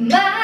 My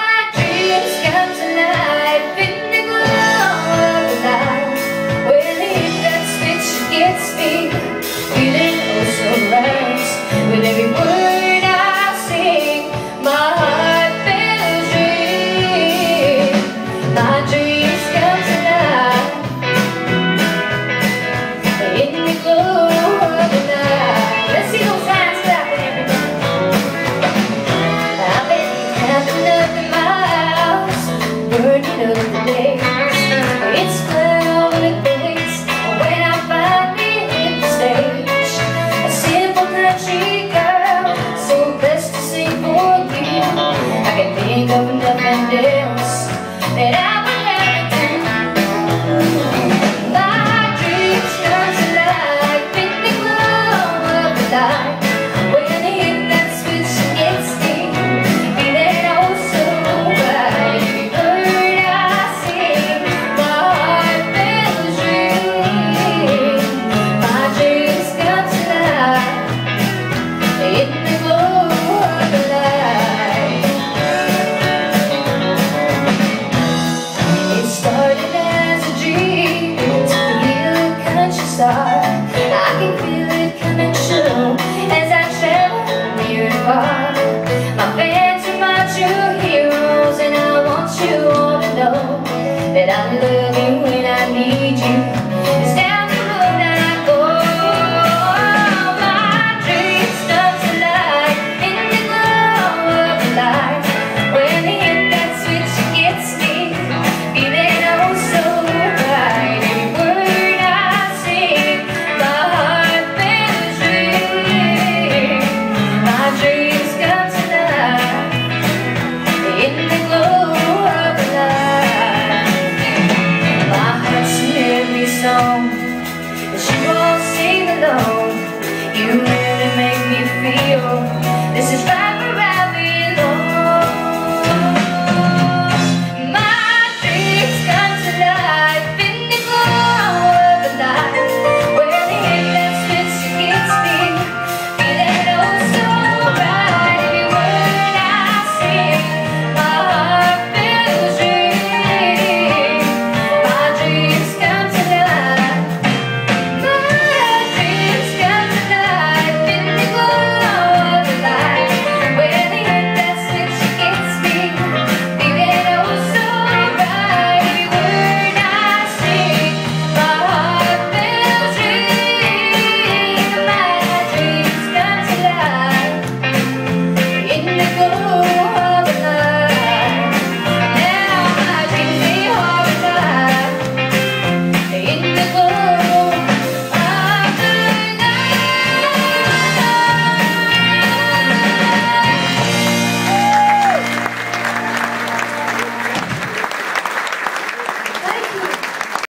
know that you won't sing alone. You really make me feel this is.